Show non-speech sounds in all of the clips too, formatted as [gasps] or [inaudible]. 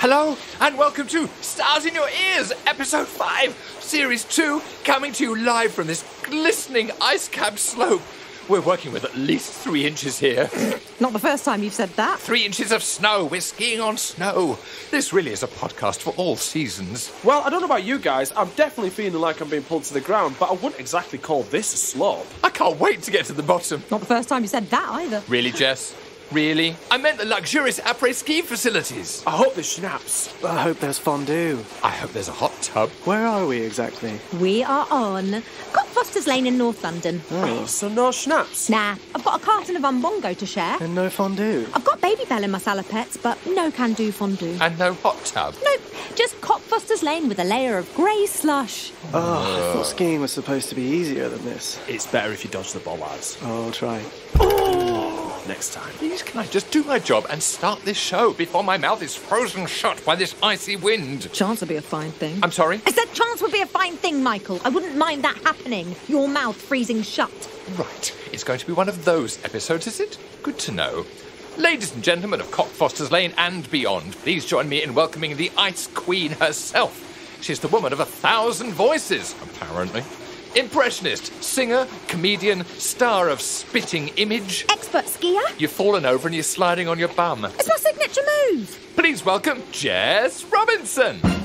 Hello, and welcome to Stars in Your Ears, Episode 5, Series 2, coming to you live from this glistening ice capped slope. We're working with at least three inches here. [laughs] Not the first time you've said that. Three inches of snow. We're skiing on snow. This really is a podcast for all seasons. Well, I don't know about you guys. I'm definitely feeling like I'm being pulled to the ground, but I wouldn't exactly call this a slope. I can't wait to get to the bottom. Not the first time you said that either. Really, Jess? Really? I meant the luxurious après ski facilities. I hope there's schnapps. I hope there's fondue. I hope there's a hot tub. Where are we exactly? We are on Cockfosters Lane in North London. Oh, so no schnapps. Nah, I've got a carton of umbongo to share. And no fondue. I've got Babybel in my salopettes, but no can do fondue. And no hot tub. Nope, just Cockfosters Lane with a layer of grey slush. Oh, I thought skiing was supposed to be easier than this. It's better if you dodge the bollards. Oh, I'll try. Next time. Please, can I just do my job and start this show before my mouth is frozen shut by this icy wind? Chance would be a fine thing. I'm sorry? I said chance would be a fine thing, Michael. I wouldn't mind that happening. Your mouth freezing shut. Right. It's going to be one of those episodes, is it? Good to know. Ladies and gentlemen of Cockfosters Lane and beyond, please join me in welcoming the Ice Queen herself. She's the woman of a thousand voices, apparently. Impressionist, singer, comedian, star of spitting image. Expert skier? You've fallen over and you're sliding on your bum. It's my signature move. Please welcome Jess Robinson.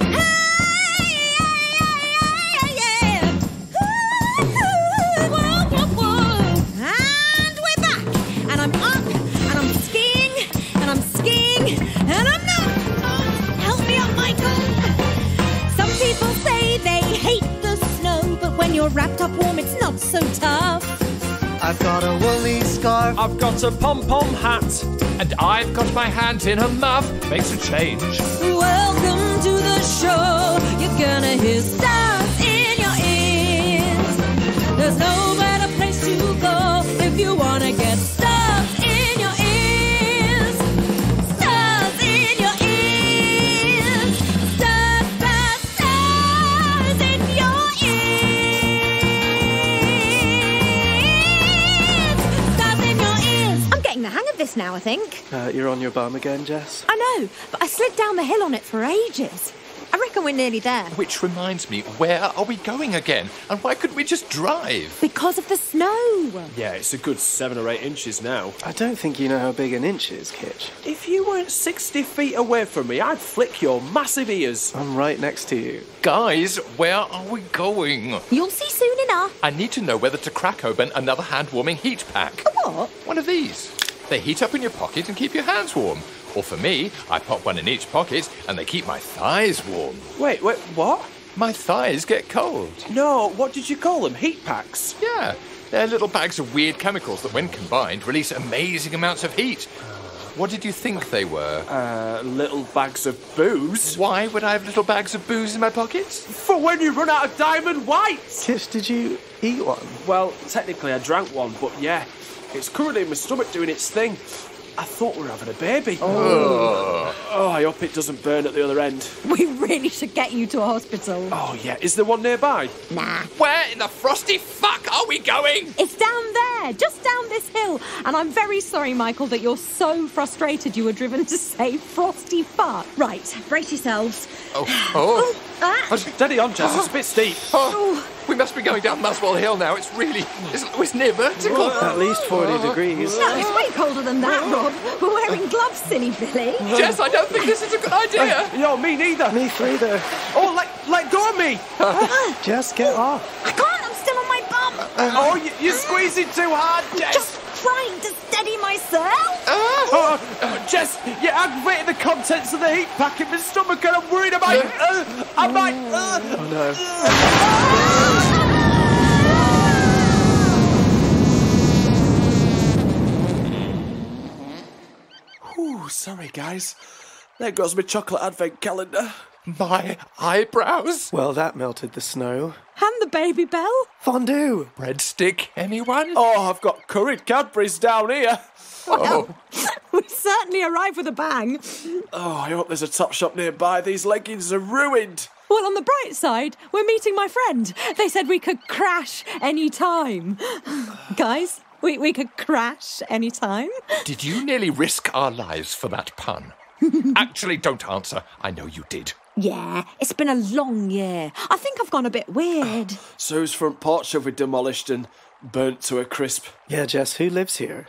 You're wrapped up warm, it's not so tough. I've got a woolly scarf. I've got a pom pom hat. And I've got my hand in her muff. Makes a change. Welcome to the show. You're gonna hear stars this now, I think. Uh, you're on your bum again, Jess? I know, but I slid down the hill on it for ages. I reckon we're nearly there. Which reminds me, where are we going again? And why couldn't we just drive? Because of the snow. Yeah, it's a good seven or eight inches now. I don't think you know how big an inch is, Kitch. If you weren't 60 feet away from me, I'd flick your massive ears. I'm right next to you. Guys, where are we going? You'll see soon enough. I need to know whether to crack open another hand warming heat pack. What? One of these. They heat up in your pocket and keep your hands warm. Or for me, I pop one in each pocket and they keep my thighs warm. Wait, wait, what? My thighs get cold. No, what did you call them? Heat packs? Yeah, they're little bags of weird chemicals that, when combined, release amazing amounts of heat. What did you think they were? Uh, little bags of booze? Why would I have little bags of booze in my pockets? For when you run out of diamond whites! Kitch, did you eat one? Well, technically I drank one, but yeah, it's currently in my stomach doing its thing. I thought we were having a baby. Oh. oh I hope it doesn't burn at the other end. [laughs] We really should get you to a hospital. Oh, yeah. Is there one nearby? Nah. Where in the frosty fuck are we going? It's down there, just down this hill. And I'm very sorry, Michael, that you're so frustrated you were driven to say frosty fuck. Right, brace yourselves. Oh, oh. Ah. Steady on, Jess. It's a bit steep. oh. We must be going down Muswell Hill now. It's really, it's, it's near vertical. At least 40 degrees. No, it's way colder than that, Rob. We're wearing gloves, silly Billy. [laughs] Jess, I don't think this is a good idea. Yo, me neither. Me three there. Oh, let, let go of me. [laughs] Jess, get off. I can't, I'm still on my bum. Oh, you, you're squeezing too hard, Jess. Just trying to steady myself. Oh, oh, Jess, you're aggravating the contents of the heat pack in my stomach and I'm worried I might... Uh, I might... Uh, Oh no. Ooh, sorry, guys. There goes my chocolate advent calendar. My eyebrows. Well, that melted the snow. And the Babybel. Fondue. Breadstick, anyone? Oh, I've got curried Cadbury's down here. Oh. [laughs] We certainly arrived with a bang. Oh, I hope there's a Topshop nearby. These leggings are ruined. Well, on the bright side, we're meeting my friend. They said we could crash any time. [sighs] Guys, we, we could crash any time. Did you nearly risk our lives for that pun? [laughs] Actually, don't answer. I know you did. Yeah, it's been a long year. I think I've gone a bit weird. [sighs] Sue's front porch shall be demolished and burnt to a crisp. Yeah, Jess, who lives here?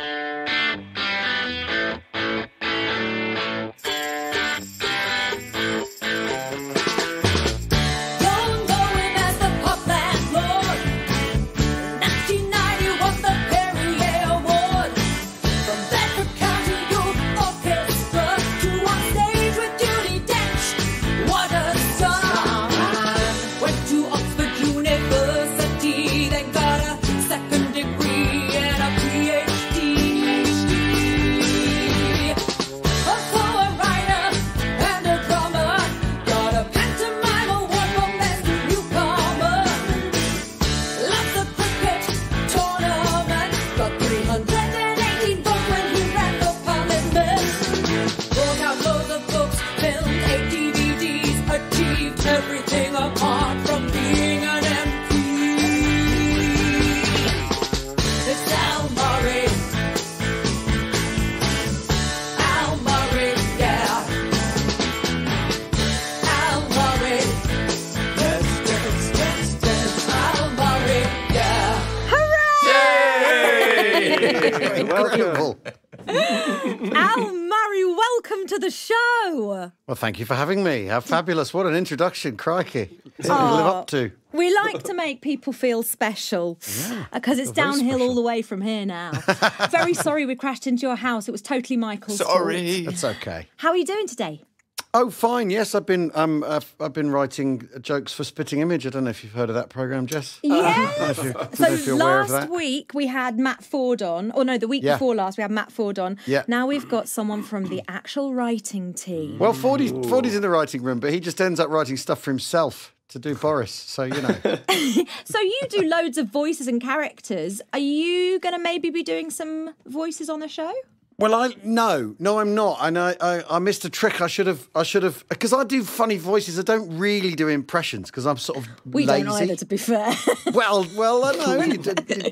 Incredible. [laughs] Al Murray, welcome to the show. Well, thank you for having me. How fabulous. What an introduction. Crikey. Something to live up to. Oh, we like to make people feel special because uh, it's very downhill all the way from here now. Very sorry we crashed into your house. It was totally Michael's fault. Sorry. That's okay. How are you doing today? Oh, fine. Yes, I've been um, I've, I've been writing jokes for Spitting Image. I don't know if you've heard of that program, Jess. Yes. If you- I don't know if So you're aware of last week we had Matt Forde on, or no, the week Yeah. before last we had Matt Forde on. Yeah. Now we've got someone from the actual writing team. Well, Forde, Forde's in the writing room, but he just ends up writing stuff for himself to do Boris. So you know. [laughs] [laughs] So you do loads of voices and characters. Are you going to maybe be doing some voices on the show? Well, I no, no, I'm not, and I, I, I missed a trick. I should have, I should have, because I do funny voices. I don't really do impressions because I'm sort of We lazy. don't either, to be fair. [laughs] well, well, I know you,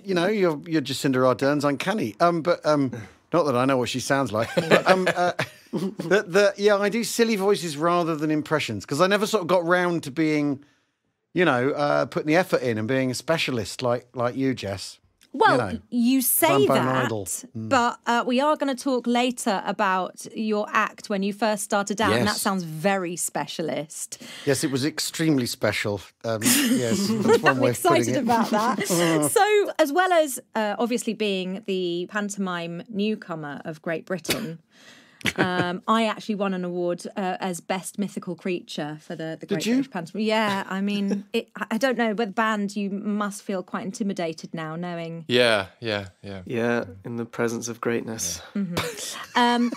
you know you're you're Jacinda Ardern's uncanny. Um, but um, not that I know what she sounds like. [laughs] But, um, uh, the, the yeah, I do silly voices rather than impressions because I never sort of got round to being, you know, uh, putting the effort in and being a specialist like like you, Jess. Well, know, you say that, idol. but uh, we are going to talk later about your act when you first started out, and that sounds very specialist. Yes, it was extremely special. Um, yes, [laughs] I'm way of putting excited about that. [laughs] so, as well as uh, obviously being the pantomime newcomer of Great Britain. Um, I actually won an award uh, as best mythical creature for the, the Great you? British Pantomime. Yeah, I mean, [laughs] it, I I don't know, but the band, you must feel quite intimidated now, knowing Yeah, yeah, yeah. Yeah, in the presence of greatness. Um, uh,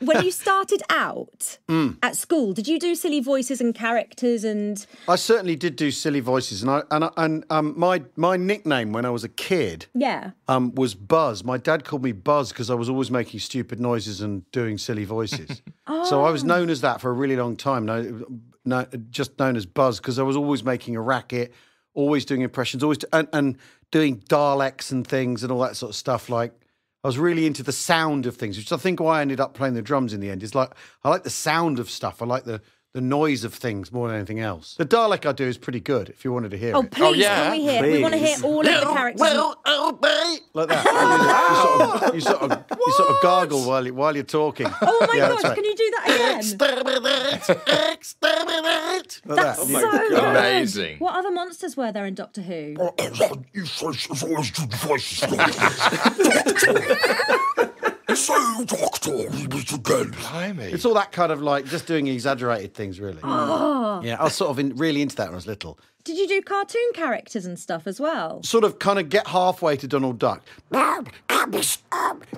when you started out Mm. at school, did you do silly voices and characters and I certainly did do silly voices, and I and I- and um, my my nickname when I was a kid yeah? um, was Buzz. My dad called me Buzz because I was always making stupid noises and doing silly voices. [laughs] So I was known as that for a really long time. No, no just known as Buzz because I was always making a racket, always doing impressions, always and, and doing Daleks and things and all that sort of stuff. Like I was really into the sound of things, which I think why I ended up playing the drums in the end. Is like I like the sound of stuff. I like the the noise of things more than anything else. The Dalek I do is pretty good. If you wanted to hear Oh, it. please, yeah? can we hear? We want to hear all of the characters. like that. You sort of, you sort of, you sort of gargle while you, while you're talking. Oh my Yeah, gosh, right. can you do that again? Exterminate! Exterminate! Like That's that. so good. Amazing. What other monsters were there in Doctor Who? You voices always do voices. so, Doctor, we meet again. Blimey. It's all that kind of like just doing exaggerated things, really. Oh. Yeah, I was sort of in, really into that when I was little. Did you do cartoon characters and stuff as well? Sort of kind of get halfway to Donald Duck. Um, I'm a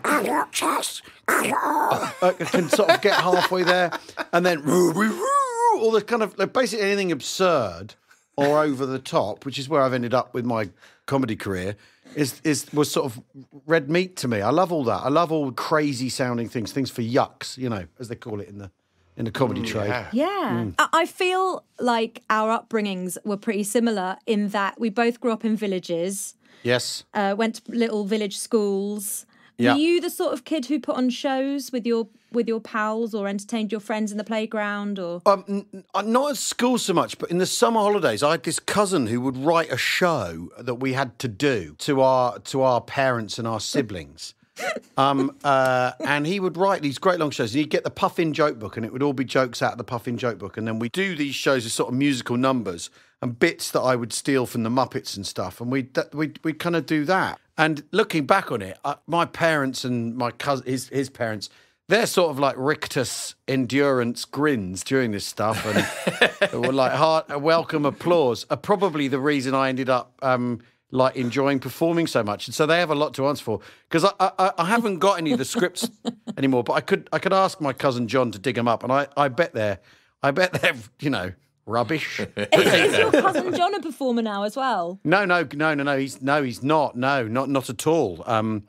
I want chess. I can sort of get halfway there and then [laughs] all the kind of like basically anything absurd or over the top, which is where I've ended up with my comedy career, is is was sort of red meat to me. I love all that. I love all crazy sounding things, things for yucks, you know, as they call it in the in the comedy trade. Yeah. Yeah. Mm. I I feel like our upbringings were pretty similar in that we both grew up in villages, Yes. uh, went to little village schools. Yeah. Were you the sort of kid who put on shows with your with your pals or entertained your friends in the playground or Um, uh, not at school so much, but in the summer holidays, I had this cousin who would write a show that we had to do to our to our parents and our siblings. Um, [laughs] uh, and he would write these great long shows. And he'd get the Puffin joke book, and it would all be jokes out of the Puffin joke book. And then we'd do these shows as sort of musical numbers and bits that I would steal from the Muppets and stuff. And we we we kind of do that. And looking back on it, uh, my parents and my cousin, his his parents, they're sort of like rictus endurance grins during this stuff, and were like heart a welcome applause. Are probably the reason I ended up. Um, like enjoying performing so much, and so they have a lot to answer for. Because I, I, I haven't got any of the scripts [laughs] anymore, but I could I could ask my cousin John to dig them up, and I, I bet they're I bet they've you know rubbish. [laughs] is your cousin John a performer now as well? No, no, no, no, no. He's no, he's not. No, not not at all. Um,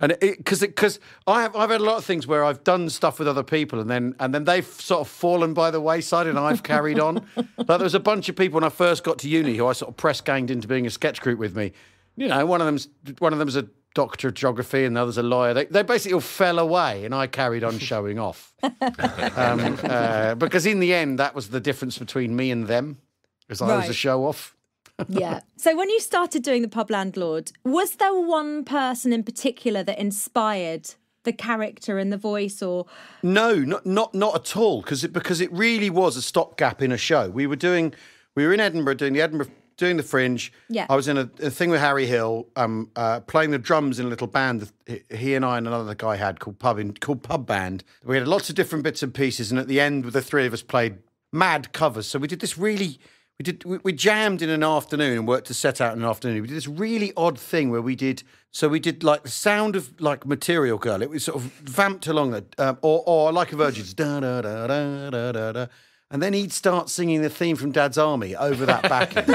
and because because I have I've had a lot of things where I've done stuff with other people and then and then they've sort of fallen by the wayside and I've carried on. [laughs] like there was a bunch of people when I first got to uni who I sort of press ganged into being a sketch group with me. You know, one of them's one of them's a doctor of geography and the other's a lawyer. They, they basically all fell away and I carried on [laughs] showing off. [laughs] um, uh, because in the end, that was the difference between me and them, because I was a show off. [laughs] Yeah. So when you started doing the pub landlord, was there one person in particular that inspired the character and the voice or No, not not not at all. Because it because it really was a stopgap in a show. We were doing, we were in Edinburgh doing the Edinburgh doing the Fringe. Yeah. I was in a, a thing with Harry Hill, um, uh, playing the drums in a little band that he- and I and another guy had called Pub in, called Pub Band. We had lots of different bits and pieces, and at the end, the three of us played mad covers. So we did this really. We did. We, we jammed in an afternoon and worked to set out in an afternoon. We did this really odd thing where we did. So we did like the sound of like Material Girl. It was sort of vamped along that, um, or or like a Virgin's [laughs] da da da da da da da, and then he'd start singing the theme from Dad's Army over that backing,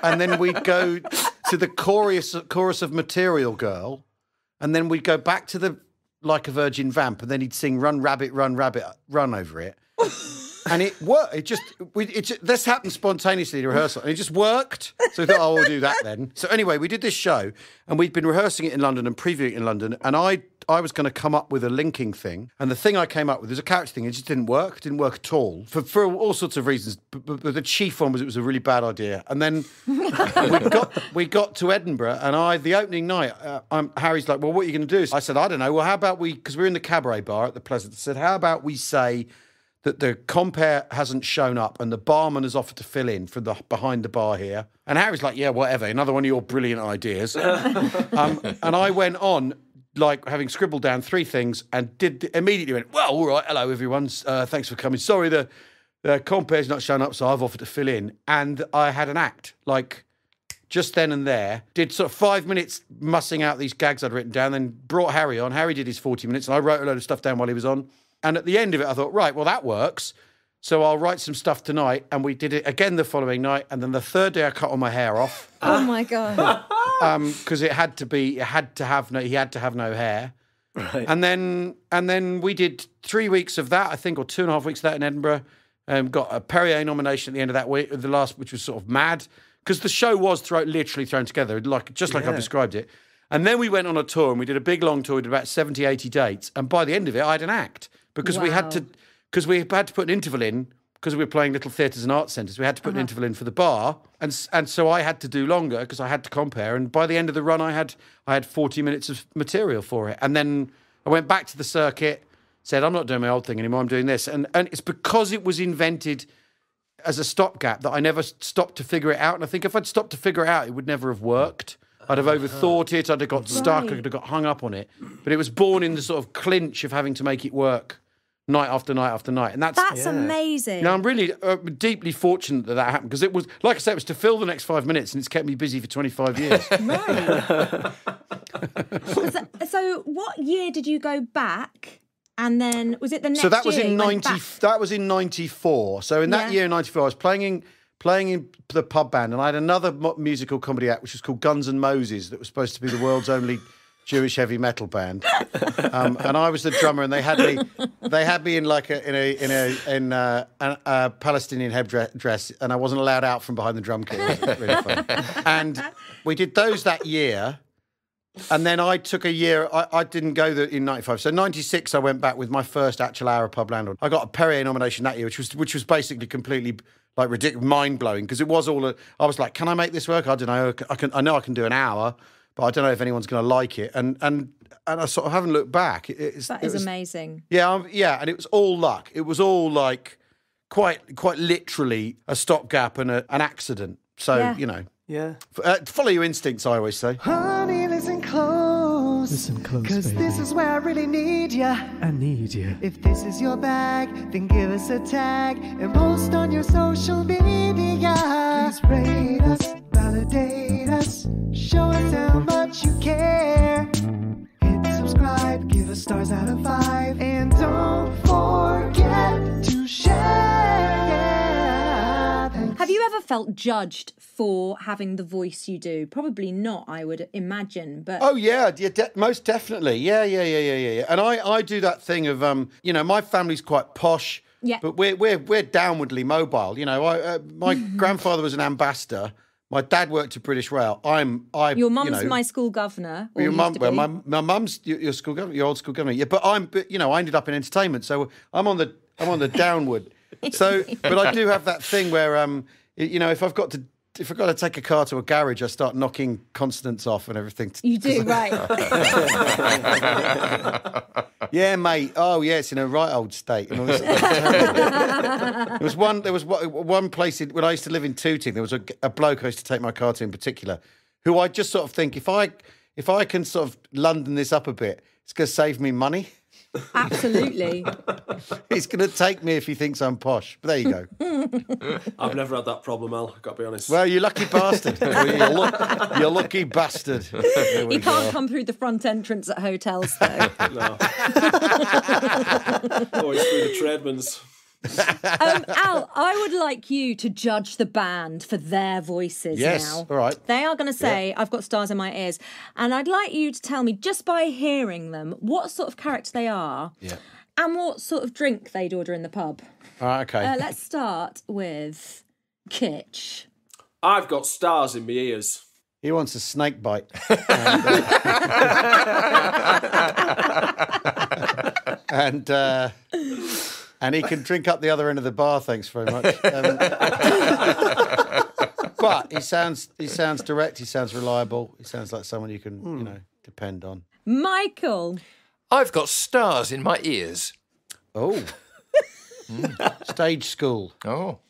[laughs] and then we'd go to the chorus chorus of Material Girl, and then we'd go back to the like a Virgin Vamp, and then he'd sing Run Rabbit Run Rabbit Run over it and it worked. It just we it this happened spontaneously in rehearsal, and it just worked. So we thought, oh, we'll do that then. So anyway, we did this show, and we'd been rehearsing it in London and previewing it in London, and I I was going to come up with a linking thing, and the thing I came up with was a character thing. It just didn't work. Didn't work at all for for all sorts of reasons. But, but, the chief one was it was a really bad idea, and then we got we got to Edinburgh, and I the opening night, uh, I'm, Harry's like, well, what are you going to do? I said, I don't know. Well, how about we? Because we we're in the cabaret bar at the Pleasance. I said, how about we say that the compère hasn't shown up and the barman has offered to fill in from the behind the bar here. And Harry's like, yeah, whatever. Another one of your brilliant ideas. [laughs] um, and I went on, like having scribbled down three things and did immediately went, well, all right, hello everyone. Uh, thanks for coming. Sorry, the the compère's not shown up, so I've offered to fill in. And I had an act like just then and there. Did sort of five minutes mussing out these gags I'd written down, then brought Harry on. Harry did his 40 minutes, and I wrote a load of stuff down while he was on. And at the end of it, I thought, right, well, that works. So I'll write some stuff tonight. And we did it again the following night. And then the third day, I cut all my hair off [laughs] Oh my god. [laughs] because it had to be, it had to have no, he had to have no hair. Right. And then, and then we did three weeks of that, I think, or two and a half weeks of that in Edinburgh. Um, got a Perrier nomination at the end of that week, the last, which was sort of mad because the show was thro- literally thrown together, like just like I've described it. And then we went on a tour and we did a big long tour, we did about 70, 80 dates. And by the end of it, I had an act because we had to, because we had to put an interval in because we were playing little theatres and arts centres. We had to put an uh-huh. interval in for the bar, and and so I had to do longer because I had to compère. And by the end of the run, I had I had forty minutes of material for it. And then I went back to the circuit, said I'm not doing my old thing anymore. I'm doing this, and and it's because it was invented as a stopgap that I never stopped to figure it out. And I think if I'd stopped to figure it out, it would never have worked. I'd have overthought it. I'd have got stuck. Right. I'd have got hung up on it. But it was born in the sort of clinch of having to make it work night after night after night. And that's That's amazing. now I'm really uh, deeply fortunate that that happened because it was, like I said, it was to fill the next five minutes, and it's kept me busy for 25 years. [laughs] Right. [laughs] so, so what year did you go back? And then was it the next so that was in 90. That was in 94. So in that Yeah. year, in 94, I was playing in playing in the pub band, and I had another musical comedy act which was called Guns and Moses, that was supposed to be the world's only. Jewish heavy metal band, [laughs] um, and I was the drummer, and they had me. They had me in like a in a in a in uh, a, a Palestinian headdress, dress, and I wasn't allowed out from behind the drum kit. Really. And we did those that year, and then I took a year. I, I didn't go the, in '95. So '96, I went back with my first actual hour of pub landlord. I got a Perrier nomination that year, which was which was basically completely like ridiculous, mind blowing because it was all. A, I was like, can I make this work? I don't know. I can. I know I can do an hour, but I don't know if anyone's going to like it. And and and I sort of haven't looked back. It, it's, That it is was- amazing. Yeah, um, yeah, and it was all luck. It was all like quite quite literally a stopgap and a, an accident. So Yeah. you know, Yeah. uh, follow your instincts. I always say. Honey, listen close. Listen close, Cause this is where I really need ya. I need you. If this is your bag, then give us a tag and post on your social media. Please rate us, validate us, show us how much you care. Hit subscribe, give us stars out of five, and don't forget to share. Have you ever felt judged for having the voice you do? Probably not, I would imagine. But Oh yeah, yeah, de- most definitely. Yeah, yeah, yeah, yeah, yeah. And I, I do that thing of, um, you know, my family's quite posh. Yeah. But we're we're we're downwardly mobile. You know, I, uh, my [laughs] grandfather was an ambassador. My dad worked at British Rail. I'm I. your you mum's know, my school governor. or Your mum, well, my my mum's your, your school governor, your old school governor. Yeah, but I'm, but you know, I ended up in entertainment, so I'm on the I'm on the downward. [laughs] So, but I do have that thing where, um, you know, if I've got to if I've got to take a car to a garage, I start knocking consonants off and everything. You do, [laughs] right. [laughs] Yeah, mate. Oh, yeah, it's in a right old state. [laughs] There was one. There was one one place in, when I used to live in Tooting. There was a, a bloke I used to take my car to in particular, who I just sort of think if I if I can sort of London this up a bit, it's going to save me money. Absolutely. [laughs] He's going to take me if he thinks I'm posh. But there you go. [laughs] I've never had that problem, Al. Got to be honest. Well, you lucky bastard. [laughs] Oh, you, lu- you lucky bastard. There we You can't go. come through the front entrance at hotels, though. no. Always through the trademans. Um, Al, I would like you to judge the band for their voices Yes, now. all right. They are going to say, I've got stars in my ears. And I'd like you to tell me, just by hearing them, what sort of character they are Yeah. and what sort of drink they'd order in the pub. All right, okay. Uh, let's start with Kitch. I've got stars in my ears. He wants a snake bite. [laughs] and uh, [laughs] and he can drink up the other end of the bar. Thanks very much. Um, [laughs] but he sounds he sounds direct. He sounds reliable. He sounds like someone you can you know depend on. Michael. I've got stars in my ears. Oh, Mm. stage school. Oh. [laughs]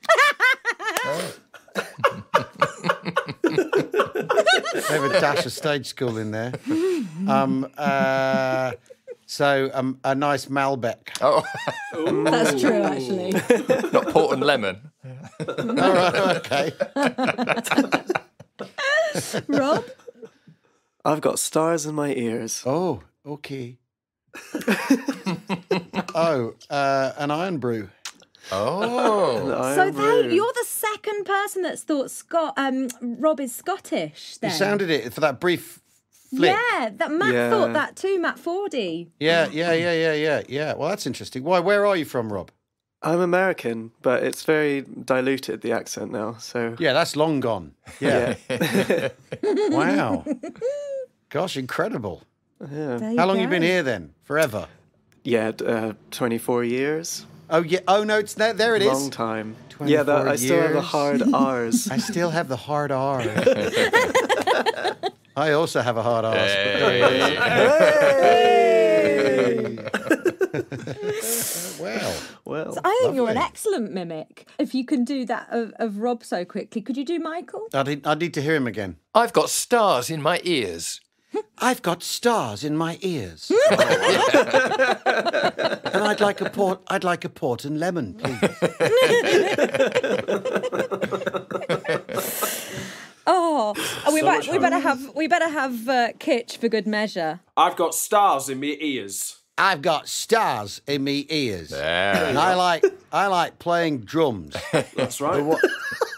They have a dash of stage school in there. Um, uh, so um, a nice Malbec. Oh, [laughs] That's true, actually. not port and lemon. [laughs] All right, okay. [laughs] Rob? I've got stars in my ears. Oh, okay. oh, uh, an Irn-Bru. Oh. So they, you're the second person that's thought Scott, um, Rob is Scottish. Then. You sounded it for that brief flick. Yeah, that Matt Yeah. thought that too, Matt Fordy. Yeah, yeah, yeah, yeah, yeah, yeah. Well, that's interesting. Why? Where are you from, Rob? I'm American, but it's very diluted, the accent now. So Yeah, that's long gone. Yeah. [laughs] wow. [laughs] Gosh, incredible. There How long you been here then? Forever. yeah, uh, 24 years. Oh yeah. Oh no, it's there. There it is. Long time. Yeah, that, [laughs] I still have the hard R's. I still have the hard R. I also have a hard R. Wow. [laughs] well, well I think you're an excellent mimic. If you can do that of, of Rob so quickly, could you do Michael? I need, I need to hear him again. I've got stars in my ears. [laughs] I've got stars in my ears. [laughs] Oh. and I'd like a port I'd like a port and lemon, please. Oh, we, So bet- we better have we better have uh, Kitch for good measure. I've got stars in my ears. I've got stars in me ears. There. And I like I like playing drums. [laughs] That's right. But, what,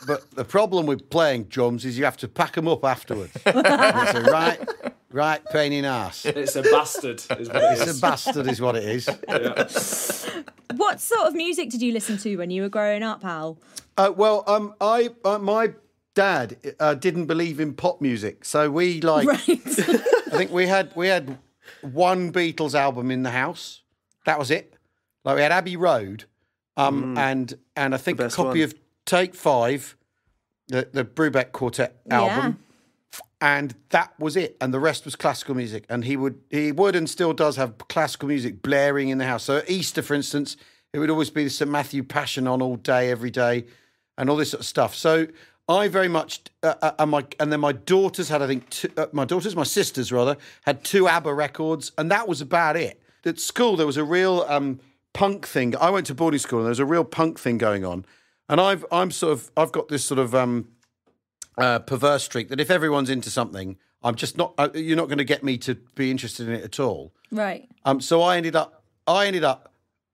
but the problem with playing drums is you have to pack them up afterwards. [laughs] it's a right right pain in ass. It's a bastard, is what it It's a bastard is what it is. What sort of music did you listen to when you were growing up, Al? Uh, well, um, I uh, my dad uh, didn't believe in pop music, so we like Right. [laughs] I think we had we had one Beatles album in the house. That was it. Like we had Abbey Road, um, and and I think a copy one. of Take Five, the the Brubeck Quartet album, and that was it. And the rest was classical music. And he would he would and still does have classical music blaring in the house. So at Easter, for instance, it would always be the St Matthew Passion on all day, every day, and all this sort of stuff. So I very much uh, uh, and my and then my daughters had I think two, uh, my daughters, my sisters rather, had two ABBA records, and that was about it. At school there was a real um, punk thing. I went to boarding school, and there was a real punk thing going on. And I've I'm sort of I've got this sort of um, uh, perverse streak that if everyone's into something, I'm just not. Uh, you're not going to get me to be interested in it at all. Right. Um, so I ended up, I ended up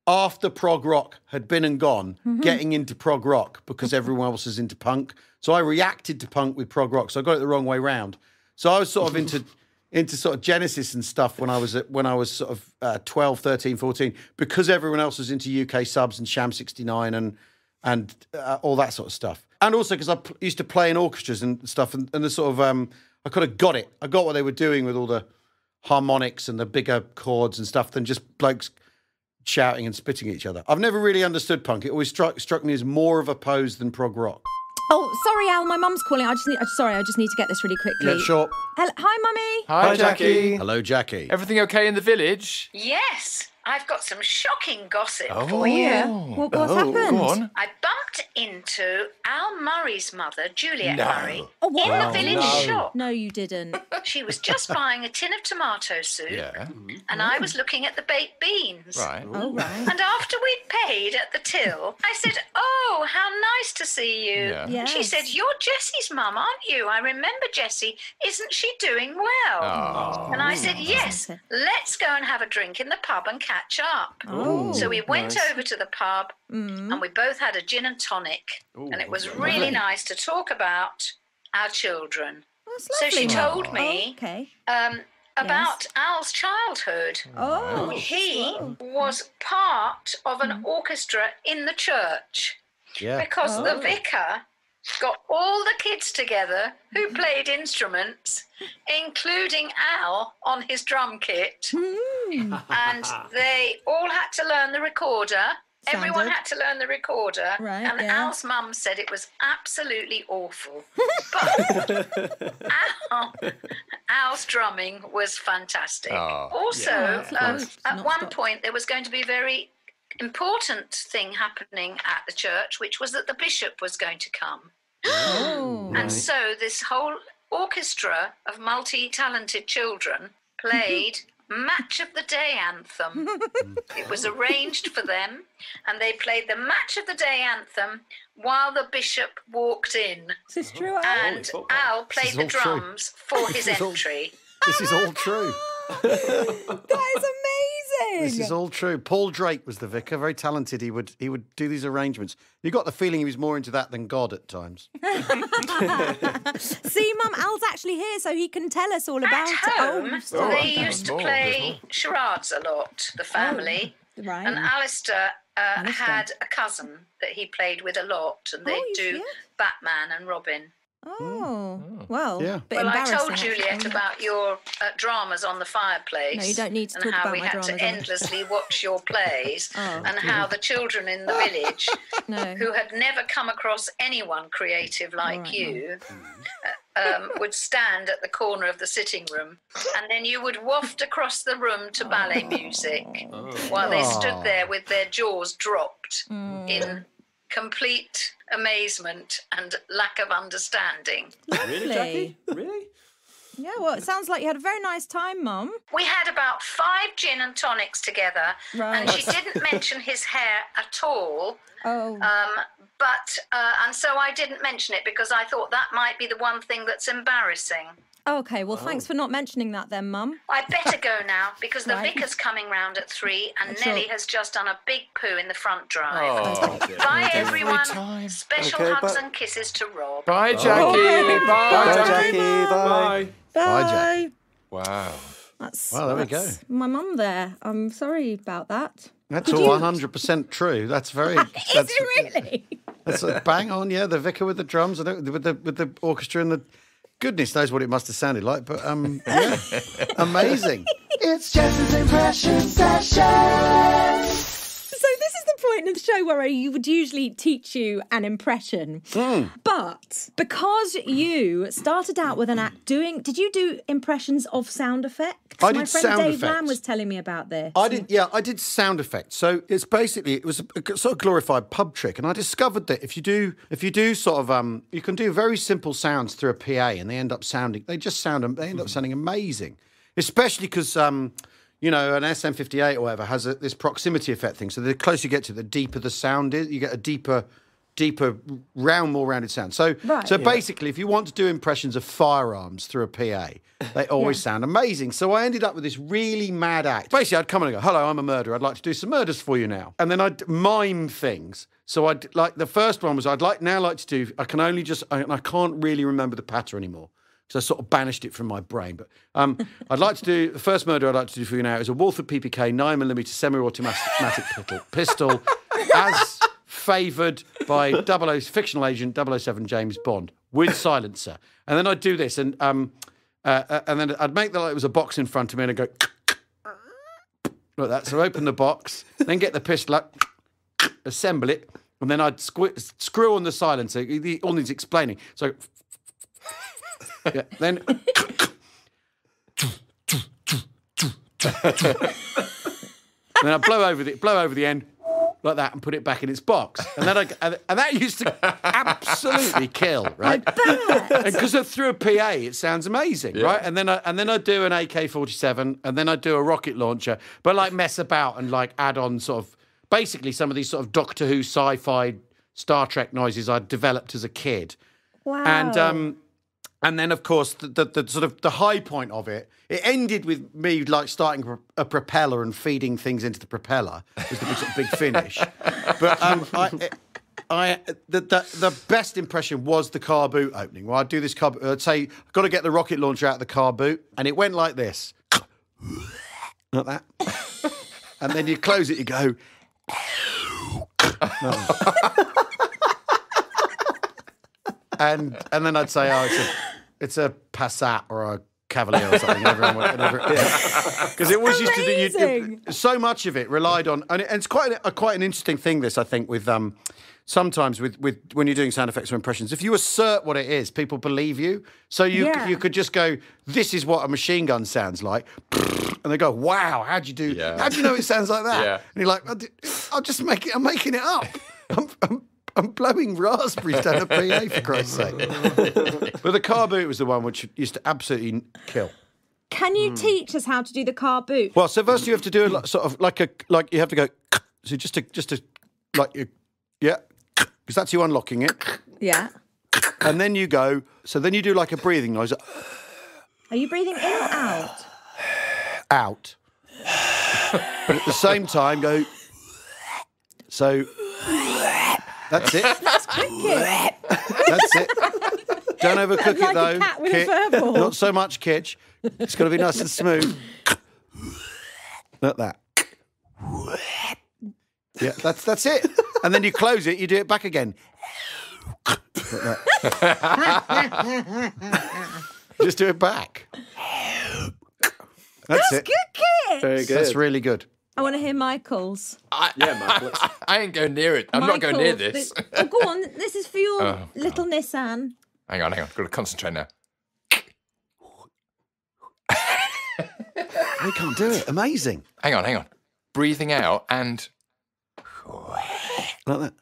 after prog rock had been and gone, getting into prog rock because everyone else is into punk. So I reacted to punk with prog rock. So I got it the wrong way round. So I was sort of into into sort of Genesis and stuff when I was at, when I was sort of uh, 12, 13, 14 because everyone else was into UK subs and Sham 69 and and uh, all that sort of stuff. And also because I used to play in orchestras and stuff and, and the sort of um, I kind of got it. I got what they were doing with all the harmonics and the bigger chords and stuff than just blokes shouting and spitting at each other. I've never really understood punk. It always struck struck me as more of a pose than prog rock. Oh, sorry, Al. My mum's calling. I just need. Sorry, I just need to get this really quickly. Yeah, sure. Hel- Hi, mummy. Hi, Jackie. Hello, Jackie. Everything okay in the village? Yes, I've got some shocking gossip Oh. for you. What, what's Oh, happened? Go on. I bumped into Al Murray's mother, Juliet No. Murray, Oh, what? in the village shop. No, you didn't. She was just [laughs] buying a tin of tomato soup, Yeah. and I was looking at the baked beans. Right. Oh, right. And after we'd paid at the till, I said, Oh, how nice to see you. Yeah. She said, You're Jessie's mum, aren't you? I remember Jessie. Isn't she doing well? Oh. And I said, oh. Yes, let's go and have a drink in the pub and catch up. Oh, so we went nice. over to the pub Mm. and we both had a gin and tonic. and it was really nice to talk about our children. So she lovely. told me Oh, okay. um, about Al's childhood. Oh. He was part of Mm. an orchestra in the church Yeah. because the Oh. vicar got all the kids together who played instruments, including Al on his drum kit, Mm. and they all had to learn the recorder. Everyone had to learn the recorder, Right, and yeah. Al's mum said it was absolutely awful. [laughs] But Al, Al's drumming was fantastic. Oh. Also, Yeah, um, at one stop. point, there was going to be very important thing happening at the church, which was that the bishop was going to come. Oh. And so this whole orchestra of multi-talented children played [laughs] Match of the Day anthem. [laughs] it was arranged for them, and they played the Match of the Day anthem while the bishop walked in. Is this true, Al? And football. Al played the all true. drums for his is all- entry. This is all true. that is amazing. [laughs] This is all true. Paul Drake was the vicar, very talented. He would he would do these arrangements. You got the feeling he was more into that than God at times. [laughs] [laughs] See, Mum, Al's actually here, so he can tell us all about At it. home, Oh, they okay. used to More, play charades a lot, the family. right. And Alastair, uh, Alastair. had a cousin that he played with a lot, and they Oh, do yeah. Batman and Robin. Oh, well, Yeah. bit well, I told Juliet actually. about your uh, dramas on the fireplace. No, you don't need to and talk how about we my had dramas to endlessly watch your plays, [laughs] Oh, and how the children in the [laughs] village, No. who had never come across anyone creative like right, you, uh, um, would stand at the corner of the sitting room, and then you would waft across the room to ballet music, while they stood there with their jaws dropped Mm. in complete amazement and lack of understanding. Really, Jackie? Really? Yeah, well, it sounds like you had a very nice time, Mum. We had about five gin and tonics together, and she didn't mention his hair at all. Oh, Um, but uh, and so I didn't mention it because I thought that might be the one thing that's embarrassing. Okay. Well, thanks oh. for not mentioning that then, Mum. I better go [laughs] now because the Right. vicar's coming round at three, and Sure. Nellie has just done a big poo in the front drive. Oh, Bye, everyone. time. Special Okay, hugs but- and kisses to Rob. Bye, oh. Jackie. okay. Bye, Bye, Jackie. Jackie. Bye. Bye, Jack. Wow. That's, Well, there we go. My mum there. I'm sorry about that. That's Did all you- 100% true. That's very. [laughs] Is that's, it really? That's a bang on, yeah. The vicar with the drums, and the- with the with the orchestra and the goodness knows what it must have sounded like, but um, [laughs] yeah, amazing. It's Jess's impression session. Of the show where I would usually teach you an impression, Hmm. but because you started out with an act doing, did you do impressions of sound effects? I My did friend sound Dave Lamb was telling me about this. I did, yeah, I did sound effects. So it's basically it was a sort of glorified pub trick, and I discovered that if you do if you do sort of um, you can do very simple sounds through a PA, and they end up sounding they just sound they end up sounding amazing, especially because um, you know an SM58 or whatever has a, this proximity effect thing. So the closer you get to it, the deeper the sound is, you get a deeper. Deeper, round, more rounded sound. So, Right. so Yeah. basically, if you want to do impressions of firearms through a PA, they always Yeah. sound amazing. So I ended up with this really mad act. Basically, I'd come in and go, "Hello, I'm a murderer. I'd like to do some murders for you now," and then I'd mime things. So I'd like the first one was I'd like now like to do. I can only just I, I can't really remember the patter anymore. Because I sort of banished it from my brain. But um, I'd like to do the first murder I'd like to do for you now is a Walther PPK 9mm semi automatic pistol, as favoured by 00 fictional agent 007 James Bond with silencer. And then I'd do this and um, uh, uh, and then I'd make the like it was a box in front of me and I'd go like that. So open the box, then get the pistol up, assemble it, and then I'd squ- screw on the silencer. All needs explaining. So yeah, then [laughs] then I blow over the blow over the end like that and put it back in its box. And then I and, and that used to absolutely kill, [laughs] right? And because through a PA, it sounds amazing, right? And then I and then I do an AK forty seven, and then I do a rocket launcher, but like mess about and like add on sort of basically some of these sort of Doctor Who sci-fi Star Trek noises I developed as a kid. Wow. And um, and then of course the, the, the sort of the high point of it, it ended with me like starting a propeller and feeding things into the propeller. Was the big, sort of big finish. But um, I. I the, the the best impression was the car boot opening. Well, I'd do this car. I'd say I've got to get the rocket launcher out of the car boot, and it went like this, like that. And then you close it, you go. and and then I'd say, oh, it's a it's a Passat or a Cavalier or something. Everyone went, because it was used to do you, it- so much of it relied on, and, it, and it's quite a, quite an interesting thing. This I think with um sometimes with with when you're doing sound effects or impressions, if you assert what it is, people believe you. So you Yeah. you could just go, this is what a machine gun sounds like. And they go, "Wow, how'd you do? Yeah. How'd you know it sounds like that?" Yeah. And you're like, "I di- "I'm just making, I'm making it up. [laughs] I'm, I'm, I'm blowing raspberries down a PA for Christ's sake." [laughs] but the car boot was the one which used to absolutely kill. Can you teach us how to do the car boot? Well, so first you have to do a sort of like a like you have to go. So just to just to like you, yeah, because that's you unlocking it, Yeah. and then you go. So then you do like a breathing noise Are you breathing in or out? out, but at the same time go. So that's it. [laughs] That's cooking. That's it. Don't overcook Like it a though. cat with Kit. fur ball. Not so much, Kitch. It's got to be nice and smooth. Like that. Yeah, that's that's it. And then you close it. You do it back again. [laughs] Just do it back. That's, it. Good kid. Very good. That's really good. I want to hear Michael's. Yeah, Michael. [laughs] it's- I ain't going near it. I'm not going near Michael's. this. oh, go on. This is for your [laughs] Oh, little Nissan. hang on, hang on. I've Got to concentrate now. I can't do it. Amazing. Hang on, hang on. Breathing out and Like that.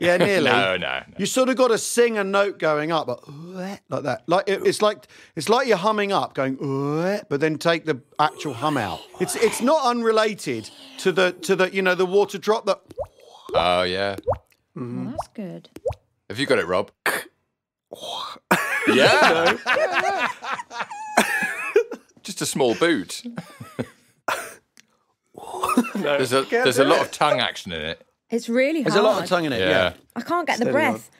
Yeah, nearly. [laughs] no, no, no. You sort of got to sing a note going up, but like that. Like it, it's like it's like you're humming up, going, but then take the actual hum out. It's it's not unrelated to the to the you know the water drop that. Oh yeah. Oh, that's good. Have you got it, Rob? [laughs] yeah. [laughs] Just a small boot. there's a there's a lot of tongue action in it. It's really hard. There's a lot of tongue in it. Yeah, Yeah. I can't get the Steady breath.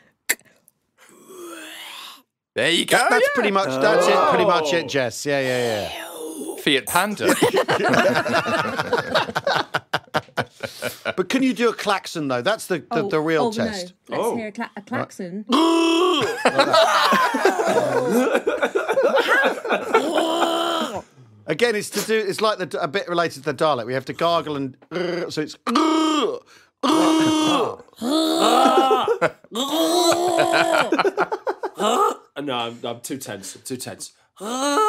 There you go. that's yeah. pretty much that's it. Pretty much it, oh. Jess. Yeah, yeah, yeah. Fiat Panda. [laughs] But can you do a klaxon though? That's the the, the oh, real oh, test. No. Let's Oh. hear a, cla- a klaxon. [gasps] [laughs] Again, it's to do. It's like the, a bit related to the Dalek. We have to gargle and so it's. Uh, [laughs] no, I'm, I'm too tense. I'm too tense. [laughs] no.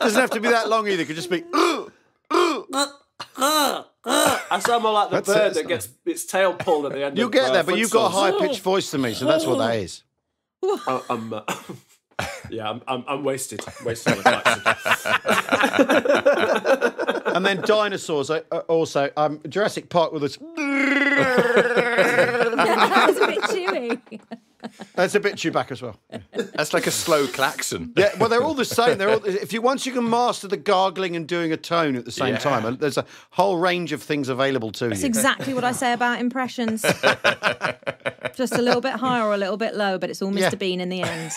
Doesn't have to be that long either. It could just be. I sound more like the That's it, bird it's that gets its tail pulled at the end. You'll of, get uh, there, but you've got a high pitched voice to me, so that's what that is. I- I'm, uh, [laughs] yeah, I'm, I'm, I'm wasted. Wasted on the klaxon. And then dinosaurs. uh, uh, Also, um, Jurassic Park with us. [laughs] That's a bit chewy. That's a bit Chewbacca as well. That's like a slow klaxon. Yeah, well, they're all the same. They're all, if you once you can master the gargling and doing a tone at the same Yeah. time, there's a whole range of things available to That's you. exactly what I say about impressions. [laughs] Just a little bit higher or a little bit low, but it's all Mr. Yeah. Bean in the end.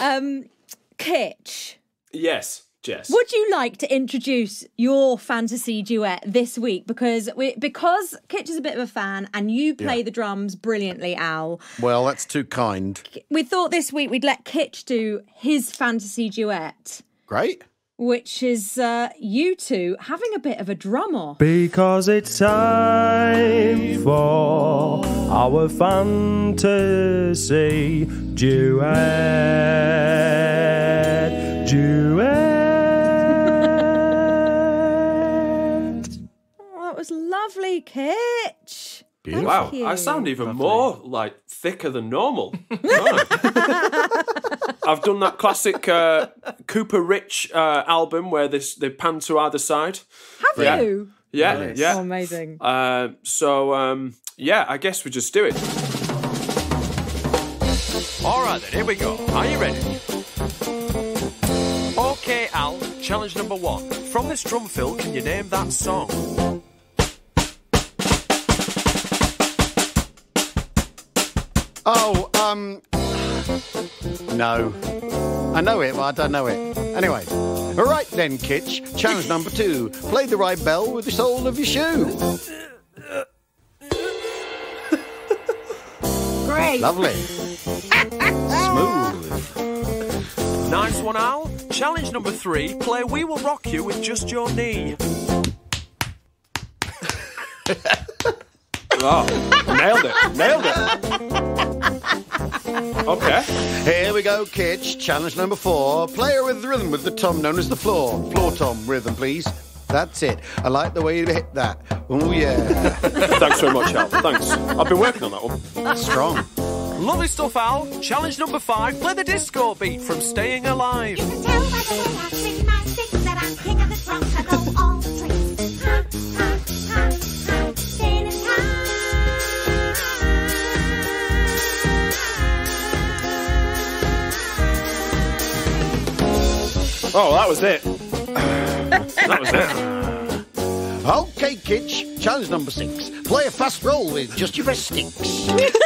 [laughs] um, Kitch, yes, Jess. would you like to introduce your fantasy duet this week? Because we, because Kitch is a bit of a fan and you play Yeah. the drums brilliantly, Al. Well, that's too kind. We thought this week we'd let Kitch do his fantasy duet, Great. Which is uh, you two having a bit of a drum off. Because it's time for our fantasy duet. Duet. Oh, that was lovely, Kitch. Thank Wow, you. I sound even more like thicker than normal. [laughs] Right. I've done that classic uh, Cooper Rich uh, album where this they pan to either side. Have Yeah. you? Yeah, Oh, yeah. amazing. Uh, so um, yeah, I guess we just do it. All right, then, here we go. Are you ready? Okay, Al, challenge number one. From this drum fill, can you name that song? Oh, um. No. I know it, but I don't know it. Anyway. All right then, Kitch. Challenge number two. Play the right bell with the sole of your shoe. Great. Lovely. Smooth. Nice one, Al. Challenge number three. Play We Will Rock You with just your knee. [laughs] Oh, nailed it! Nailed it! Okay. Here we go, Kitch. Challenge number four. Player with the rhythm with the tom known as the floor. Floor tom rhythm, please. That's it. I like the way you hit that. Oh, yeah. [laughs] Thanks very much, Al. Thanks. I've been working on that one. Strong. Lovely stuff, Al. Challenge number five. Play the disco beat from Staying Alive. Oh, that was it. that was it. [laughs] Okay, Kitch. Challenge number six. Play a fast roll with just your best sticks. [laughs]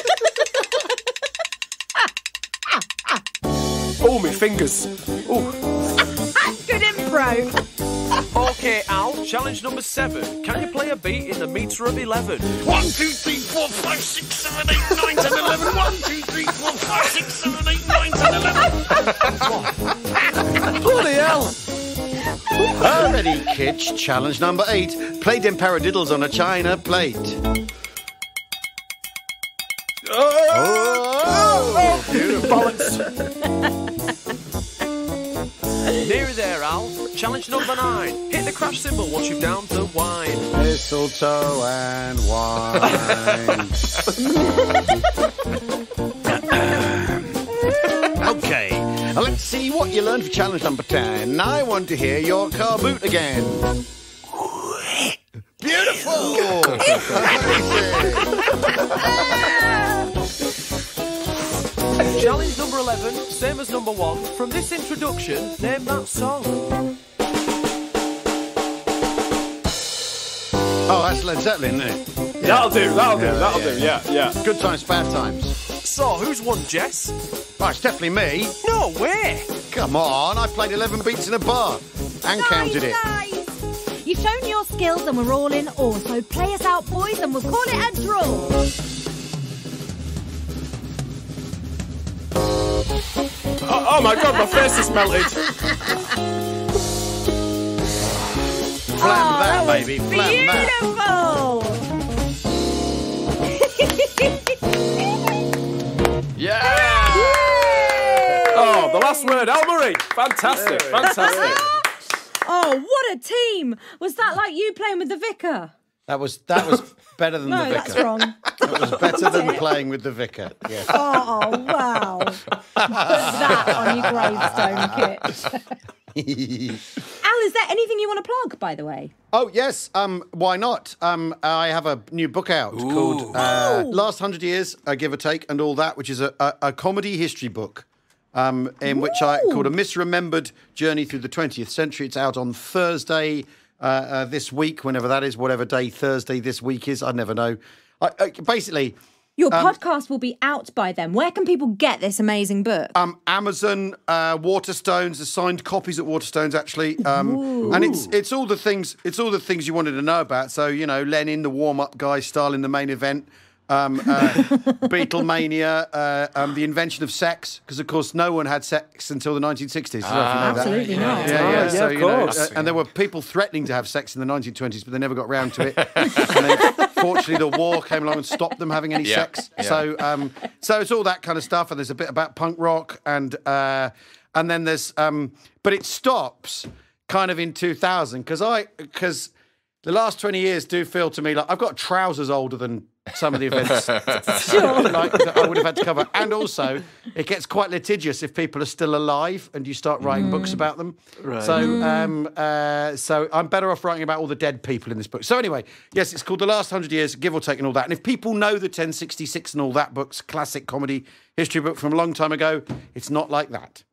Oh, my fingers. Oh, [laughs] Good impro. Okay, Al. Challenge number seven. Can you play a beat in the meter of 11? One, two, three, four, five, six, seven, eight, nine, ten, eleven. One, two, three, four, five, six, seven, eight, nine, ten, eleven. Bloody! Already, Kitch. Challenge number eight. Play them paradiddles on a china plate. Oh! oh! Beautiful. balance. Nearly there, Al. Challenge number nine. Hit the crash cymbal once you've downed the wine. Mistletoe and wine. [laughs] now let's see what you learned for challenge number 10. I want to hear your car boot again. Beautiful! Challenge number 11, same as number one. From this introduction, name that song. oh, that's Led Zeppelin, isn't it? That'll do. That'll do. That'll yeah. do. Yeah, yeah. Good times, bad times. So, who's won, Jess? Oh, it's definitely me. No way! Come on, I played 11 beats in a bar and counted it. Nice. You've shown your skills and we're all in awe. So play us out, boys, and we'll call it a draw. Oh, oh my god, my face is melted. Flam Oh, that, was baby. Flam that. [laughs] last word, Al Murray. Fantastic, fantastic. [laughs] oh, what a team! Was that like you playing with the vicar? That was that was better than [laughs] No, the that's vicar. wrong. That was better than [laughs] playing with the vicar. Yes. Oh wow! Put that on your gravestone, Kit. Al, is there anything you want to plug, by the way? Oh yes, um, why not? Um, I have a new book out called uh, "Last Hundred Years, uh, Give or Take," and all that, which is a, a, a comedy history book, um, in which I called a misremembered journey through the 20th century. It's out on Thursday uh, uh, this week, whenever that is, whatever day Thursday this week is. I never know. I, I, basically, Your Um, podcast will be out by then. Where can people get this amazing book? Um, Amazon, uh, Waterstones, the signed copies at Waterstones actually, um, and it's it's all the things it's all the things you wanted to know about. So you know, Lenin, the warm up guy, Stalin, the main event, um, uh, Beatlemania, uh, um, the invention of sex, because of course no one had sex until the 1960s. I don't know if you know that. Absolutely not. Yeah, yeah. yeah, so of you know, uh, and there were people threatening to have sex in the 1920s, but they never got round to it. and then, fortunately, the war came along and stopped them having any Yeah, sex. yeah. So, um, so it's all that kind of stuff, and there's a bit about punk rock, and uh, and then there's, um, but it stops kind of in 2000 because I because the last 20 years do feel to me like I've got trousers older than some of the events [laughs] like, that I would have had to cover. And also, it gets quite litigious if people are still alive and you start writing books about them. Right. So, um, uh, so I'm better off writing about all the dead people in this book. So anyway, yes, it's called The Last Hundred Years, give or take, and all that. And if people know the 1066 and all that books, classic comedy history book from a long time ago, it's not like that.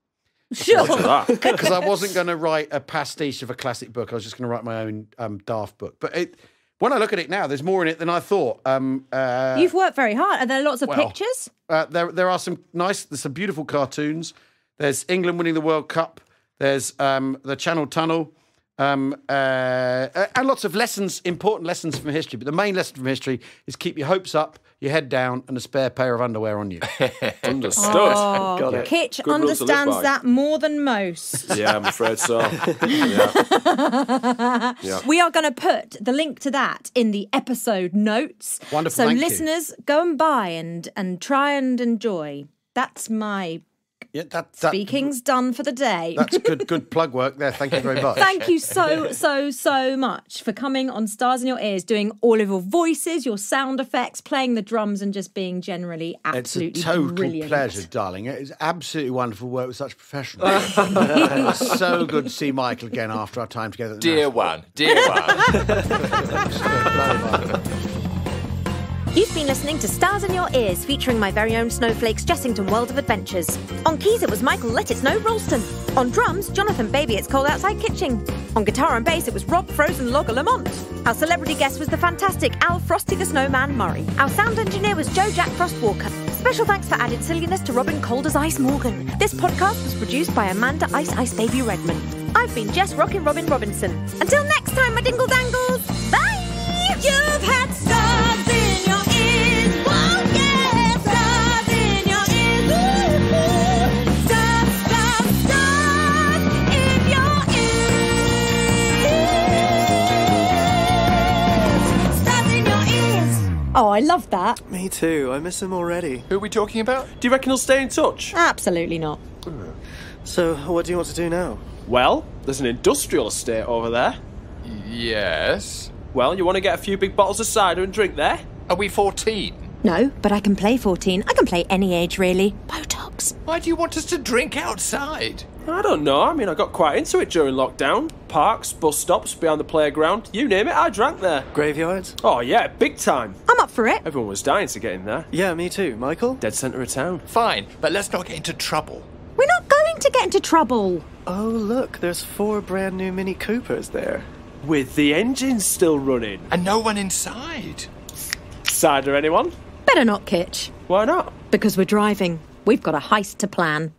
Sure. Because [laughs] [laughs] I wasn't going to write a pastiche of a classic book. I was just going to write my own um, daft book. But it, when I look at it now, there's more in it than I thought. Um, uh, You've worked very hard. Are there lots of well, pictures? uh, there, there are some nice, there's some beautiful cartoons. There's England winning the World Cup. There's um, the Channel Tunnel, um, uh, and lots of lessons, important lessons from history. But the main lesson from history is keep your hopes up, your head down, and a spare pair of underwear on you. [laughs] Understood. Oh, Got it. Kitch Good rules to live understands by. that more than most. [laughs] Yeah, I'm afraid so. [laughs] Yeah. Yeah. We are going to put the link to that in the episode notes. Wonderful, So thank you. listeners, go and buy and and try and enjoy. That's my Yeah, that, that, speaking's done for the day. That's good, [laughs] good plug work there. Thank you very much. Thank you so, so, so much for coming on Stars in Your Ears, doing all of your voices, your sound effects, playing the drums, and just being generally absolutely It's a absolutely total brilliant. pleasure, darling. It's absolutely wonderful work with such professionals. And [laughs] it's so good to see Michael again after our time together. Dear National. one, dear one. [laughs] You've been listening to Stars in Your Ears, featuring my very own Snowflake's Jessington World of Adventures. On keys, it was Michael Let It Snow Ralston. On drums, Jonathan Baby It's Cold Outside Kitching. On guitar and bass, it was Rob Frozen Logger Lamont. Our celebrity guest was the fantastic Al Frosty the Snowman Murray. Our sound engineer was Joe Jack Frost Walker. Special thanks for added silliness to Robin Cold as Ice Morgan. This podcast was produced by Amanda Ice Ice Baby Redmond. I've been Jess Rockin' Robin Robinson. Until next time, my dingle dangles. Bye! You've had Oh, I love that. Me too. I miss him already. Who are we talking about? Do you reckon he'll stay in touch? Absolutely not. So, what do you want to do now? Well, there's an industrial estate over there. Yes. Well, you want to get a few big bottles of cider and drink there? Are we 14? No, but I can play 14. I can play any age, really. Botox. Why do you want us to drink outside? I don't know. I mean, I got quite into it during lockdown. Parks, bus stops, behind the playground. You name it, I drank there. Graveyards? Oh, yeah, big time. I'm up for it. Everyone was dying to get in there. Yeah, me too. Michael? Dead centre of town. Fine, but let's not get into trouble. We're not going to get into trouble. Oh, look, there's four brand new Mini Coopers there. With the engines still running. And no one inside. Cider, anyone? Better not, Kitch, Why not? because we're driving. We've got a heist to plan.